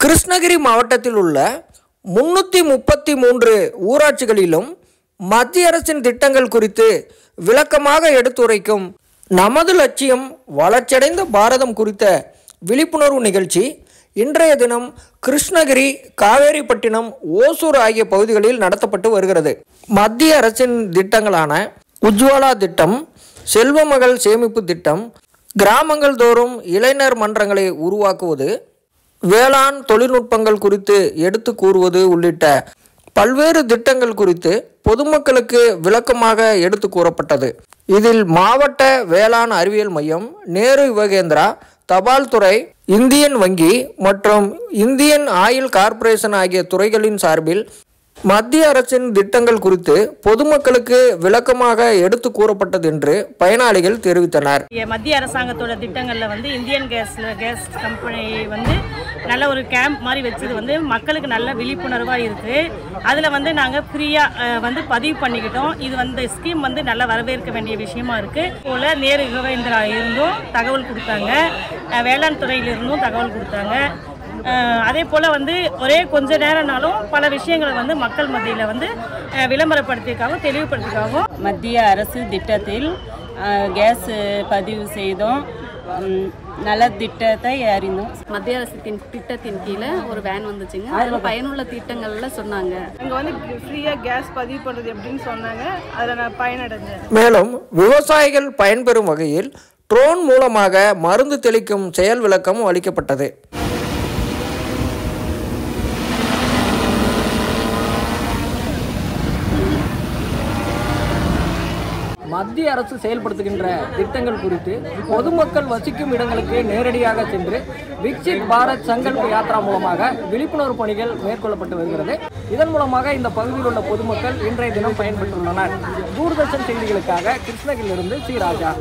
கிருஷ்ணகிரி மாவட்டத்தில் உள்ள முன்னூற்றி முப்பத்தி மூன்று ஊராட்சிகளிலும் மத்திய அரசின் திட்டங்கள் குறித்து விளக்கமாக எடுத்துரைக்கும் நமது லட்சியம் வளர்ச்சியடைந்த பாரதம் குறித்த விழிப்புணர்வு நிகழ்ச்சி. இன்றைய தினம் கிருஷ்ணகிரி காவேரிப்பட்டினம் ஓசூர் ஆகிய பகுதிகளில் நடத்தப்பட்டு வருகிறது. மத்திய அரசின் திட்டங்களான உஜ்வாலா திட்டம் செல்வமகள் சேமிப்பு திட்டம் கிராமங்கள் தோறும் இளைஞர் மன்றங்களை உருவாக்குவது வேளாண் தொழில்நுட்பங்கள் குறித்து எடுத்து கூறுவது உள்ளிட்ட பல்வேறு திட்டங்கள் குறித்து பொதுமக்களுக்கு விளக்கமாக எடுத்து கூறப்பட்டது. இதில் மாவட்ட வேளாண் அறிவியல் மையம் நேரு யுவகேந்திரா தபால் துறை இந்தியன் வங்கி மற்றும் இந்தியன் ஆயில் கார்ப்பரேஷன் ஆகிய துறைகளின் சார்பில் மத்திய அரசின் திட்டங்கள் குறித்து பொதுமக்களுக்கு விளக்கமாக எடுத்து கூறப்பட்டது என்று பயனாளிகள் தெரிவித்தனர். மத்திய அரசாங்கத்தோட திட்டங்களில் வந்து இந்தியன் கேஸ் கேஸ் கம்பெனி வந்து நல்ல ஒரு கேம்ப் மாதிரி வச்சது வந்து மக்களுக்கு நல்ல விழிப்புணர்வாக இருக்குது அதில் வந்து நாங்கள் ஃப்ரீயாக வந்து பதிவு பண்ணிக்கிட்டோம். இது வந்து ஸ்கீம் வந்து நல்லா வரவேற்க வேண்டிய விஷயமா இருக்குது போல் நேரு யுகவேந்திரா இருந்தும் தகவல் கொடுத்தாங்க. வேளாண் துறையிலிருந்தும் தகவல் கொடுத்தாங்க. அதே போல் வந்து ஒரே கொஞ்ச நேரம்னாலும் பல விஷயங்களை வந்து மக்கள் மத்தியில் வந்து அஹ் விளம்பரப்படுத்திக்காகவும் தெளிவுபடுத்திக்காகவும் மத்திய அரசு திட்டத்தில் கேஸ் பதிவு செய்தோம். ம், நல திட்டத்தை அறிந்தோம். மத்திய அரசின் திட்டத்தின் கீழே ஒரு வேன் வந்துச்சுங்க. அதில் பயனுள்ள திட்டங்கள்ல சொன்னாங்க. இங்கே வந்து ஃப்ரீயாக கேஸ் பதிவு பண்ணுறது எப்படின்னு சொன்னாங்க. அதில் நான் பயனடைஞ்சேன். மேலும் விவசாயிகள் பயன்பெறும் வகையில் ட்ரோன் மூலமாக மருந்து தெளிக்கும் செயல் விளக்கம் அளிக்கப்பட்டது. மத்திய அரசு செயல்படுத்துகின்ற திட்டங்கள் குறித்து பொதுமக்கள் வசிக்கும் இடங்களுக்கு நேரடியாக சென்று விக்சித் பாரத் சங்கல்ப யாத்ரா மூலமாக விழிப்புணர்வு பணிகள் மேற்கொள்ளப்பட்டு வருகிறது. இதன் மூலமாக இந்த பகுதியில் உள்ள பொதுமக்கள் இன்றைய தினம் பயன்பெற்றுள்ளனர். தூர்தர்ஷன் செய்திகளுக்காக கிருஷ்ணகிரியிலிருந்து சி. ராஜா.